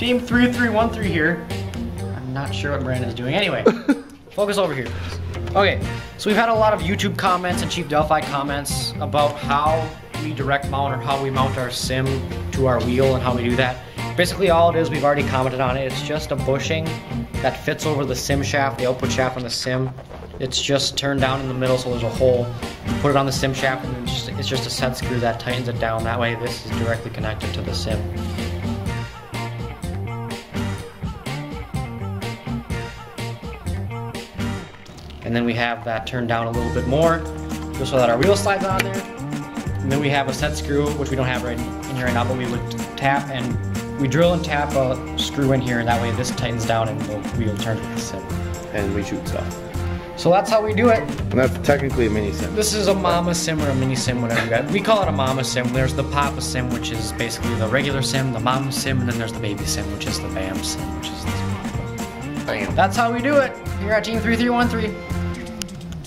Team 3313 here. I'm not sure what Brandon's doing. Anyway, focus over here. Okay, so we've had a lot of YouTube comments and Chief Delphi comments about how we direct mount or how we mount our CIM to our wheel and how we do that. Basically all it is, we've already commented on it, it's just a bushing that fits over the CIM shaft, the output shaft on the CIM. It's just turned down in the middle so there's a hole. You put it on the CIM shaft and it's just, it's just a set screw that tightens it down. That way this is directly connected to the CIM. And then we have that turned down a little bit more, just so that our wheel slides on there. And then we have a set screw, which we don't have right in here right now, but we would tap and we drill and tap a screw in here, and that way this tightens down and the wheel turns with the CIM. And we shoot stuff. So that's how we do it. And that's technically a mini CIM. This is a mama CIM or a mini CIM, whatever you got. We call it a mama CIM. There's the papa CIM, which is basically the regular CIM, the mama CIM, and then there's the baby CIM, which is the bam CIM, which is this one. Bam. That's how we do it here at Team 3313.